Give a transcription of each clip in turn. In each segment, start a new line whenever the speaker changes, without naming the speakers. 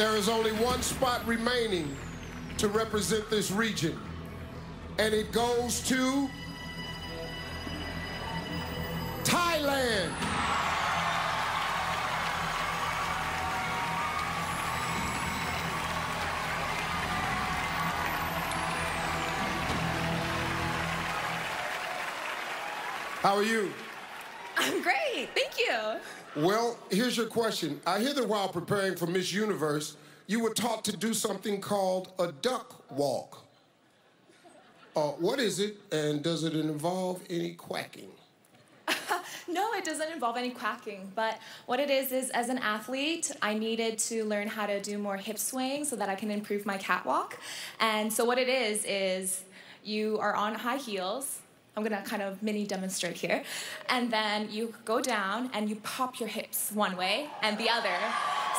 There is only one spot remaining to represent this region, and it goes to Thailand. How are you?
I'm great. Thank you.
Well, here's your question. I hear that while preparing for Miss Universe, you were taught to do something called a duck walk. Uh, what is it, and does it involve any quacking?
no, it doesn't involve any quacking. But what it is is, as an athlete, I needed to learn how to do more hip swing so that I can improve my catwalk. And so what it is is you are on high heels I'm gonna kind of mini demonstrate here. And then you go down and you pop your hips one way and the other.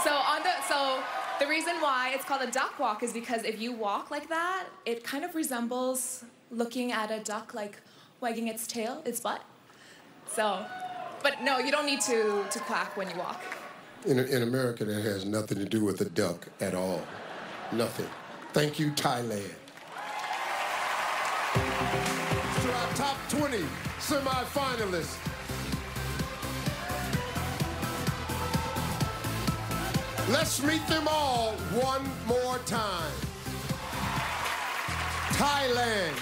So on the so the reason why it's called a duck walk is because if you walk like that, it kind of resembles looking at a duck like wagging its tail, its butt. So, but no, you don't need to to quack when you walk.
In, in America, that has nothing to do with a duck at all. Nothing. Thank you, Thailand. 20 semifinalists. Let's meet them all one more time. Thailand.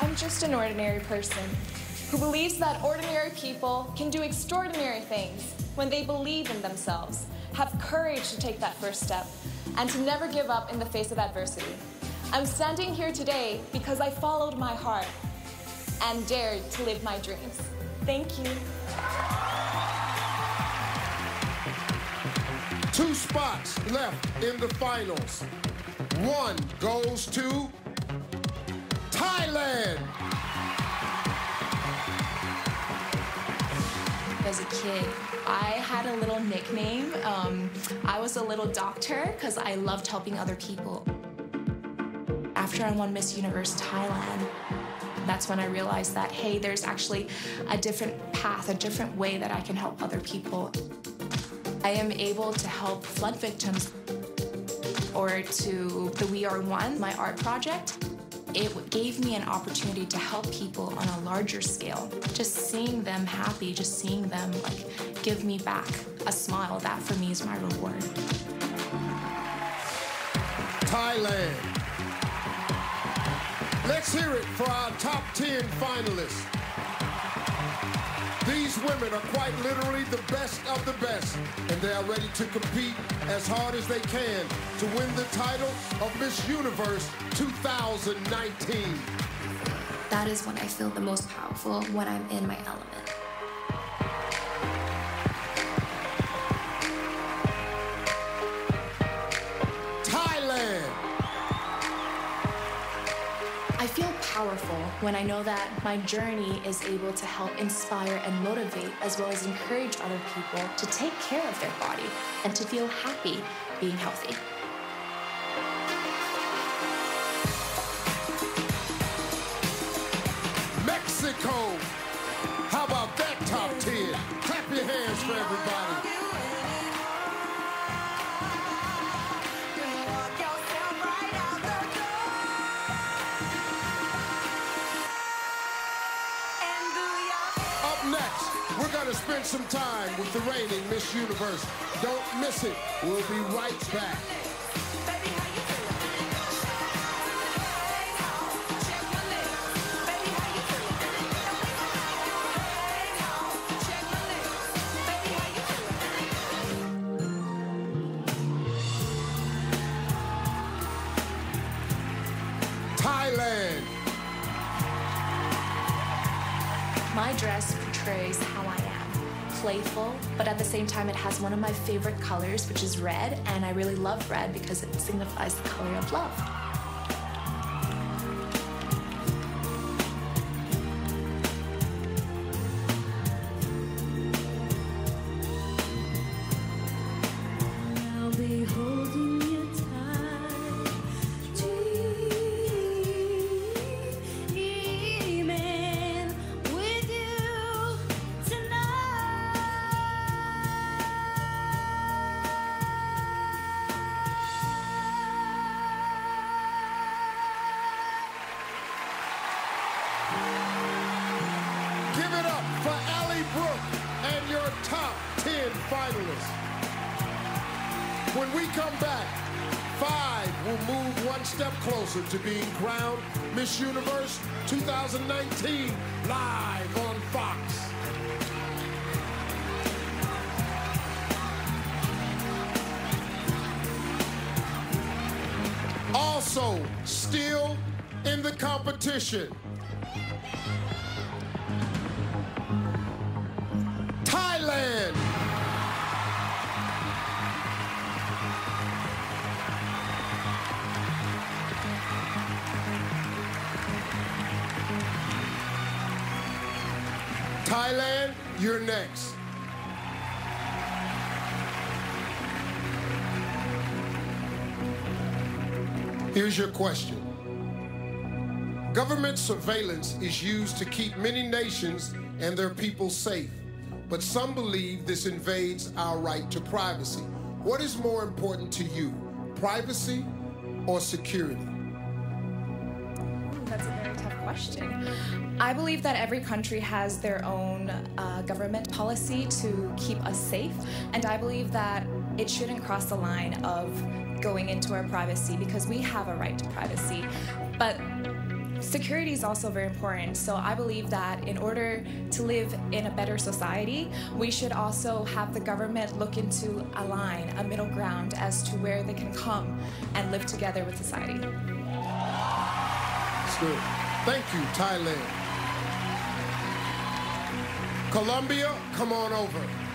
I'm just an ordinary person who believes that ordinary people can do extraordinary things when they believe in themselves, have courage to take that first step, and to never give up in the face of adversity. I'm standing here today because I followed my heart and dared to live my dreams. Thank you.
Two spots left in the finals. One goes to Thailand.
As a kid, I had a little nickname. Um, I was a little doctor because I loved helping other people. After I won Miss Universe Thailand, that's when I realized that, hey, there's actually a different path, a different way that I can help other people. I am able to help flood victims or to the We Are One, my art project it gave me an opportunity to help people on a larger scale. Just seeing them happy, just seeing them like give me back a smile, that for me is my reward.
Thailand. Let's hear it for our top 10 finalists. These women are quite literally the best of the best, and they are ready to compete as hard as they can to win the title of Miss Universe 2019.
That is when I feel the most powerful, when I'm in my element. Powerful when I know that my journey is able to help inspire and motivate, as well as encourage other people to take care of their body and to feel happy being healthy.
Mexico! How about that to spend some time with the reigning Miss Universe. Don't miss it. We'll be right back. Thailand.
My dress portrays how I playful, but at the same time, it has one of my favorite colors, which is red, and I really love red because it signifies the color of love.
When we come back, five will move one step closer to being crowned Miss Universe 2019 live on Fox. Also, still in the competition. Thailand, you're next. Here's your question. Government surveillance is used to keep many nations and their people safe, but some believe this invades our right to privacy. What is more important to you, privacy or security?
Question. I believe that every country has their own uh, government policy to keep us safe, and I believe that it shouldn't cross the line of going into our privacy because we have a right to privacy. But security is also very important. So I believe that in order to live in a better society, we should also have the government look into a line, a middle ground as to where they can come and live together with society.
That's good. Thank you, Thailand. Colombia, come on over.